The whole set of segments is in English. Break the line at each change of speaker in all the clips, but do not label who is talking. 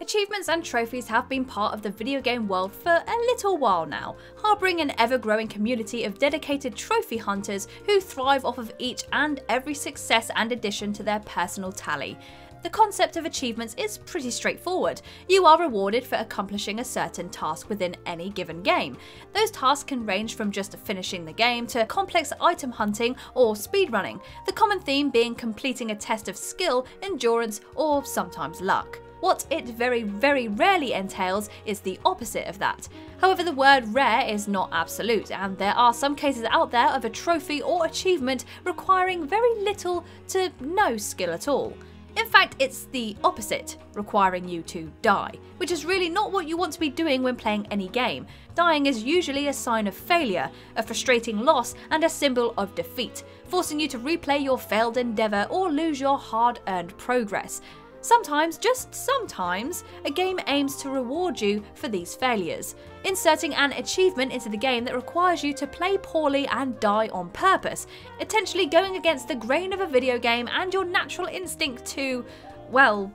Achievements and trophies have been part of the video game world for a little while now, harbouring an ever growing community of dedicated trophy hunters who thrive off of each and every success and addition to their personal tally. The concept of achievements is pretty straightforward. You are rewarded for accomplishing a certain task within any given game. Those tasks can range from just finishing the game to complex item hunting or speedrunning, the common theme being completing a test of skill, endurance, or sometimes luck. What it very, very rarely entails is the opposite of that. However, the word rare is not absolute, and there are some cases out there of a trophy or achievement requiring very little to no skill at all. In fact, it's the opposite, requiring you to die, which is really not what you want to be doing when playing any game. Dying is usually a sign of failure, a frustrating loss, and a symbol of defeat, forcing you to replay your failed endeavour or lose your hard earned progress. Sometimes, just sometimes, a game aims to reward you for these failures, inserting an achievement into the game that requires you to play poorly and die on purpose, intentionally going against the grain of a video game and your natural instinct to, well,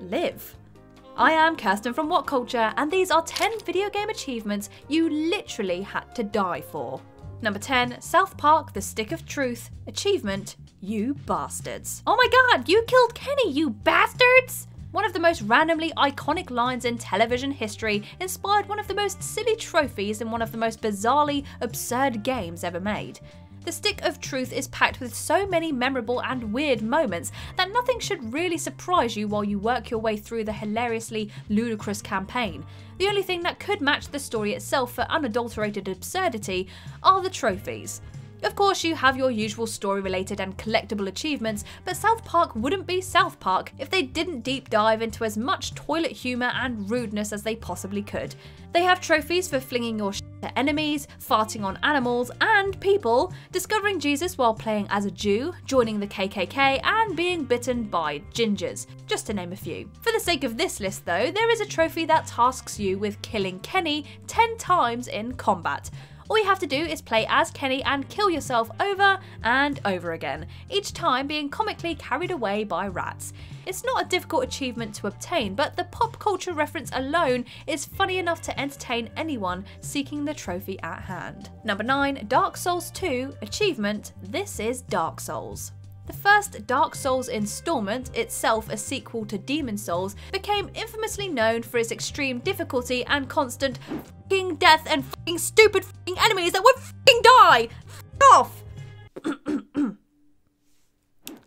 live. I am Kirsten from What Culture, and these are 10 video game achievements you literally had to die for. Number 10, South Park The Stick of Truth, Achievement you bastards. Oh my god, you killed Kenny, you bastards! One of the most randomly iconic lines in television history inspired one of the most silly trophies in one of the most bizarrely absurd games ever made. The Stick of Truth is packed with so many memorable and weird moments that nothing should really surprise you while you work your way through the hilariously ludicrous campaign. The only thing that could match the story itself for unadulterated absurdity are the trophies. Of course, you have your usual story related and collectible achievements, but South Park wouldn't be South Park if they didn't deep dive into as much toilet humour and rudeness as they possibly could. They have trophies for flinging your to enemies, farting on animals and people, discovering Jesus while playing as a Jew, joining the KKK, and being bitten by gingers, just to name a few. For the sake of this list though, there is a trophy that tasks you with killing Kenny 10 times in combat. All you have to do is play as Kenny and kill yourself over and over again, each time being comically carried away by rats. It's not a difficult achievement to obtain, but the pop culture reference alone is funny enough to entertain anyone seeking the trophy at hand. Number 9, Dark Souls 2 Achievement This is Dark Souls. The first Dark Souls installment, itself a sequel to Demon's Souls, became infamously known for its extreme difficulty and constant f***ing death and f***ing stupid f***ing enemies that would f***ing die! F off!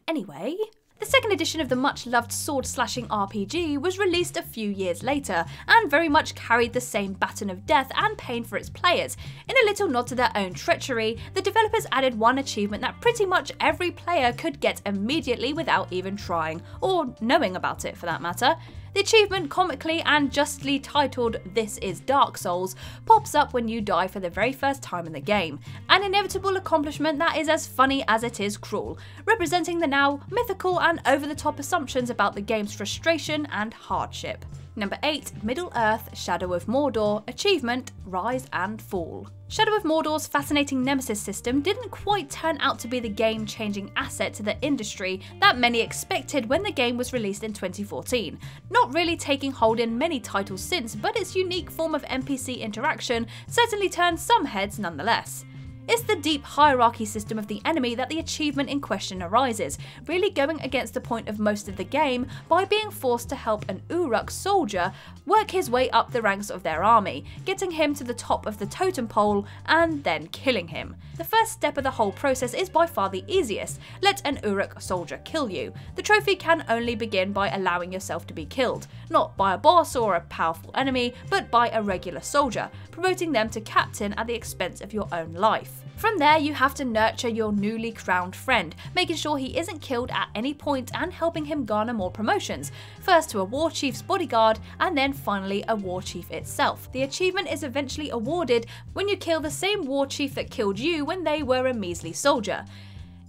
anyway, the second edition of the much loved sword slashing RPG was released a few years later and very much carried the same baton of death and pain for its players. In a little nod to their own treachery, the developers added one achievement that pretty much every player could get immediately without even trying, or knowing about it for that matter. The achievement, comically and justly titled This is Dark Souls, pops up when you die for the very first time in the game, an inevitable accomplishment that is as funny as it is cruel, representing the now mythical and over the top assumptions about the game's frustration and hardship. Number 8, Middle Earth Shadow of Mordor Achievement Rise and Fall. Shadow of Mordor's fascinating Nemesis system didn't quite turn out to be the game changing asset to the industry that many expected when the game was released in 2014, not really taking hold in many titles since, but its unique form of NPC interaction certainly turned some heads nonetheless. It's the deep hierarchy system of the enemy that the achievement in question arises, really going against the point of most of the game by being forced to help an Uruk soldier work his way up the ranks of their army, getting him to the top of the totem pole and then killing him. The first step of the whole process is by far the easiest, let an Uruk soldier kill you. The trophy can only begin by allowing yourself to be killed, not by a boss or a powerful enemy, but by a regular soldier, promoting them to captain at the expense of your own life. From there, you have to nurture your newly crowned friend, making sure he isn't killed at any point and helping him garner more promotions, first to a war chief's bodyguard and then finally a war chief itself. The achievement is eventually awarded when you kill the same war chief that killed you when they were a measly soldier.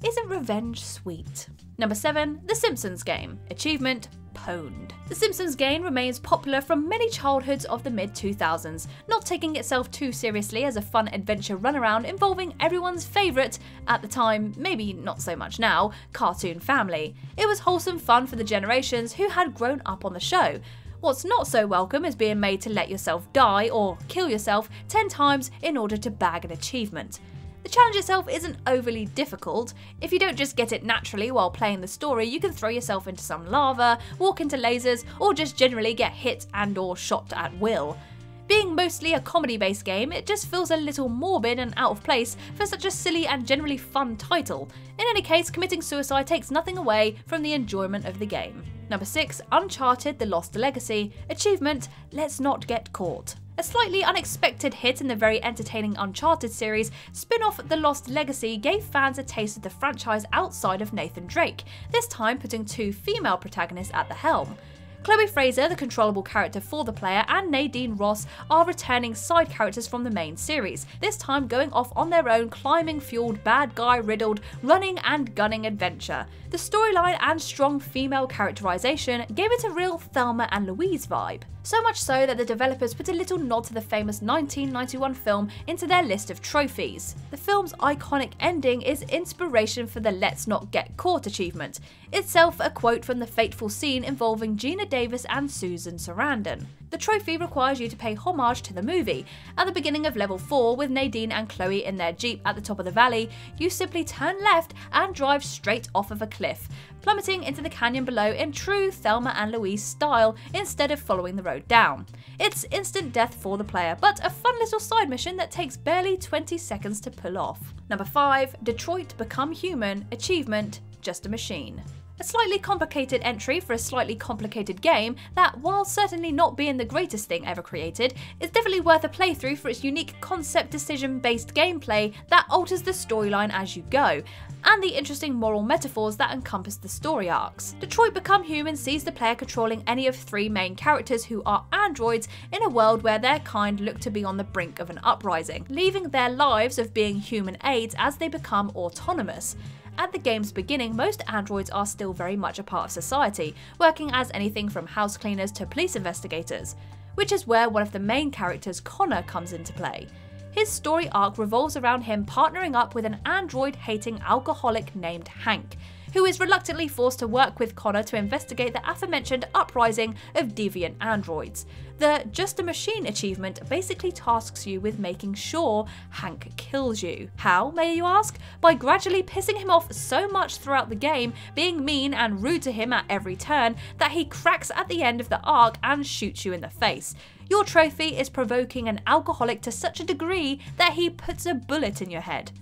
Isn't revenge sweet? Number 7, The Simpsons Game. Achievement pwned. The Simpsons game remains popular from many childhoods of the mid 2000s, not taking itself too seriously as a fun adventure runaround involving everyone's favourite, at the time, maybe not so much now, cartoon family. It was wholesome fun for the generations who had grown up on the show. What's not so welcome is being made to let yourself die or kill yourself 10 times in order to bag an achievement. The challenge itself isn't overly difficult. If you don't just get it naturally while playing the story, you can throw yourself into some lava, walk into lasers, or just generally get hit and or shot at will. Being mostly a comedy-based game, it just feels a little morbid and out of place for such a silly and generally fun title. In any case, committing suicide takes nothing away from the enjoyment of the game. Number 6, Uncharted The Lost Legacy, Achievement, Let's Not Get Caught. A slightly unexpected hit in the very entertaining Uncharted series, spin off The Lost Legacy gave fans a taste of the franchise outside of Nathan Drake, this time putting two female protagonists at the helm. Chloe Frazer, the controllable character for the player, and Nadine Ross are returning side characters from the main series, this time going off on their own climbing fueled, bad guy riddled, running and gunning adventure. The storyline and strong female characterization gave it a real Thelma and Louise vibe. So much so that the developers put a little nod to the famous 1991 film into their list of trophies. The film's iconic ending is inspiration for the Let's Not Get Caught achievement, itself a quote from the fateful scene involving Geena Davis and Susan Sarandon. The trophy requires you to pay homage to the movie. At the beginning of level 4, with Nadine and Chloe in their jeep at the top of the valley, you simply turn left and drive straight off of a cliff, plummeting into the canyon below in true Thelma and Louise style instead of following the road down. It's instant death for the player, but a fun little side mission that takes barely 20 seconds to pull off. Number 5 Detroit Become Human Achievement Just a Machine. A slightly complicated entry for a slightly complicated game that, while certainly not being the greatest thing ever created, is definitely worth a playthrough for its unique concept decision based gameplay that alters the storyline as you go, and the interesting moral metaphors that encompass the story arcs. Detroit Become Human sees the player controlling any of three main characters who are androids in a world where their kind look to be on the brink of an uprising, leaving their lives of being human aids as they become autonomous. At the game's beginning, most androids are still very much a part of society, working as anything from house cleaners to police investigators, which is where one of the main characters, Connor, comes into play. His story arc revolves around him partnering up with an android hating alcoholic named Hank, who is reluctantly forced to work with Connor to investigate the aforementioned uprising of deviant androids. The Just a Machine achievement basically tasks you with making sure Hank kills you. How, may you ask? By gradually pissing him off so much throughout the game, being mean and rude to him at every turn, that he cracks at the end of the arc and shoots you in the face. Your trophy is provoking an alcoholic to such a degree that he puts a bullet in your head.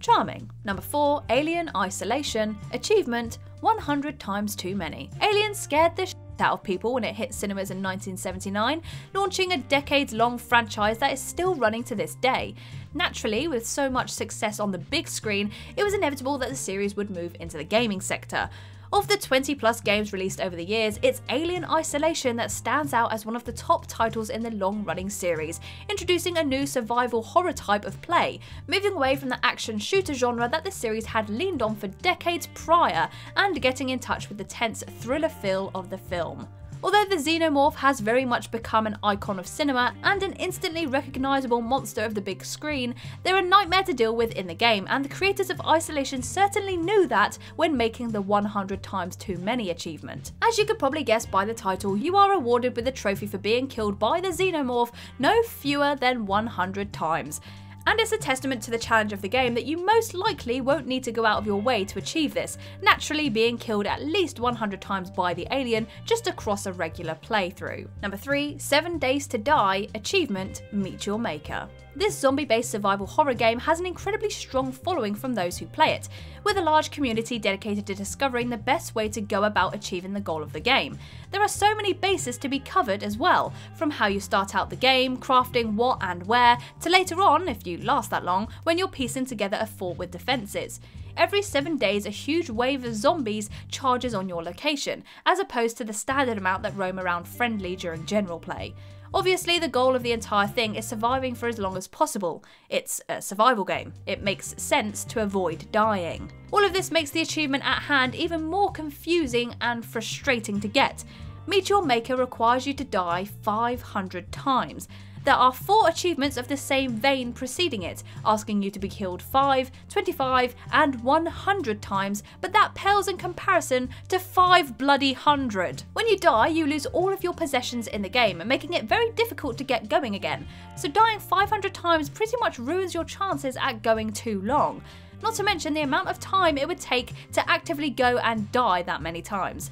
Charming. Number 4, Alien Isolation. Achievement 100 times too many. Alien scared the out of people when it hit cinemas in 1979, launching a decades long franchise that is still running to this day. Naturally, with so much success on the big screen, it was inevitable that the series would move into the gaming sector. Of the 20 plus games released over the years, it's Alien Isolation that stands out as one of the top titles in the long running series, introducing a new survival horror type of play, moving away from the action shooter genre that the series had leaned on for decades prior and getting in touch with the tense thriller feel of the film. Although the Xenomorph has very much become an icon of cinema and an instantly recognisable monster of the big screen, they're a nightmare to deal with in the game, and the creators of Isolation certainly knew that when making the 100 times too many achievement. As you could probably guess by the title, you are awarded with a trophy for being killed by the Xenomorph no fewer than 100 times and it's a testament to the challenge of the game that you most likely won't need to go out of your way to achieve this, naturally being killed at least 100 times by the alien just across a regular playthrough. Number 3, 7 Days to Die, Achievement, Meet Your Maker. This zombie based survival horror game has an incredibly strong following from those who play it, with a large community dedicated to discovering the best way to go about achieving the goal of the game. There are so many bases to be covered as well, from how you start out the game, crafting what and where, to later on, if you last that long, when you're piecing together a fort with defences every 7 days a huge wave of zombies charges on your location, as opposed to the standard amount that roam around friendly during general play. Obviously, the goal of the entire thing is surviving for as long as possible. It's a survival game. It makes sense to avoid dying. All of this makes the achievement at hand even more confusing and frustrating to get. Meet Your Maker requires you to die 500 times, there are four achievements of the same vein preceding it, asking you to be killed 5, 25, and 100 times, but that pales in comparison to 5 bloody hundred. When you die, you lose all of your possessions in the game, making it very difficult to get going again. So dying 500 times pretty much ruins your chances at going too long not to mention the amount of time it would take to actively go and die that many times.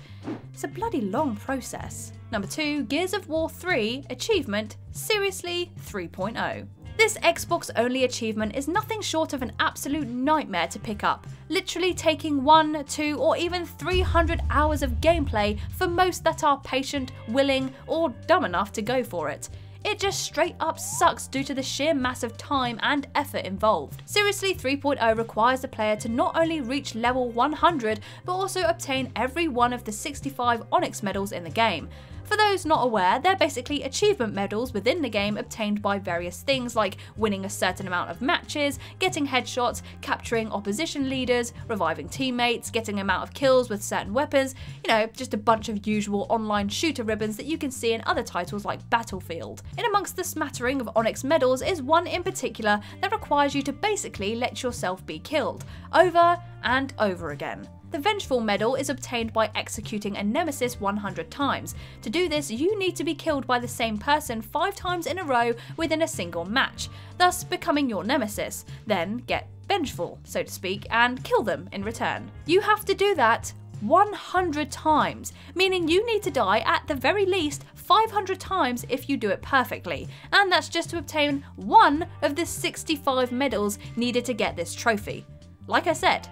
It's a bloody long process. Number 2, Gears of War 3 Achievement Seriously 3.0. This Xbox only achievement is nothing short of an absolute nightmare to pick up, literally taking 1, 2, or even 300 hours of gameplay for most that are patient, willing, or dumb enough to go for it. It just straight up sucks due to the sheer mass of time and effort involved. Seriously 3.0 requires the player to not only reach level 100, but also obtain every one of the 65 Onyx medals in the game. For those not aware, they're basically achievement medals within the game obtained by various things like winning a certain amount of matches, getting headshots, capturing opposition leaders, reviving teammates, getting amount of kills with certain weapons, you know, just a bunch of usual online shooter ribbons that you can see in other titles like Battlefield. In amongst the smattering of Onyx medals is one in particular that requires you to basically let yourself be killed, over and over again. The Vengeful medal is obtained by executing a nemesis 100 times. To do this, you need to be killed by the same person 5 times in a row within a single match, thus becoming your nemesis. Then get vengeful, so to speak, and kill them in return. You have to do that 100 times, meaning you need to die at the very least 500 times if you do it perfectly, and that's just to obtain one of the 65 medals needed to get this trophy. Like I said,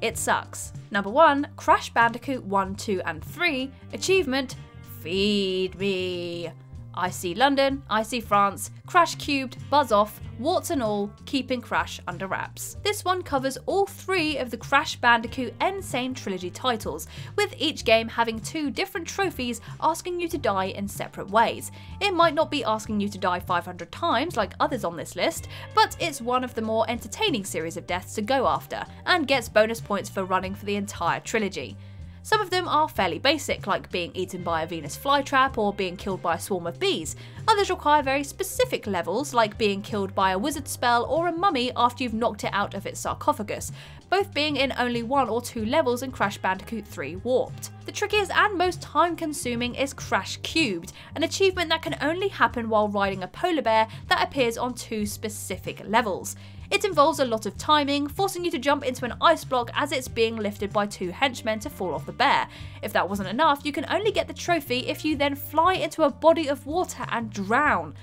it sucks. Number 1, Crash Bandicoot 1, 2 and 3, achievement, Feed Me. I see London, I see France, Crash cubed, buzz off, warts and all, keeping Crash under wraps. This one covers all three of the Crash Bandicoot N. Sane Trilogy titles, with each game having two different trophies asking you to die in separate ways. It might not be asking you to die 500 times like others on this list, but it's one of the more entertaining series of deaths to go after, and gets bonus points for running for the entire trilogy. Some of them are fairly basic, like being eaten by a Venus flytrap or being killed by a swarm of bees. Others require very specific levels, like being killed by a wizard spell or a mummy after you've knocked it out of its sarcophagus, both being in only one or two levels in Crash Bandicoot 3 Warped. The trickiest and most time consuming is Crash Cubed, an achievement that can only happen while riding a polar bear that appears on two specific levels. It involves a lot of timing, forcing you to jump into an ice block as it's being lifted by two henchmen to fall off the bear. If that wasn't enough, you can only get the trophy if you then fly into a body of water and drown.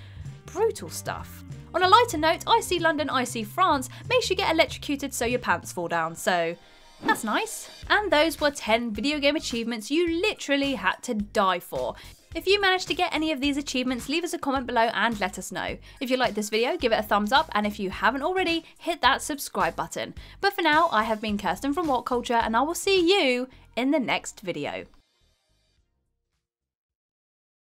Brutal stuff. On a lighter note, I see London, I see France makes you get electrocuted so your pants fall down, so that's nice. And those were 10 video game achievements you literally had to die for. If you managed to get any of these achievements, leave us a comment below and let us know. If you liked this video, give it a thumbs up, and if you haven't already, hit that subscribe button. But for now, I have been Kirsten from What Culture, and I will see you in the next video.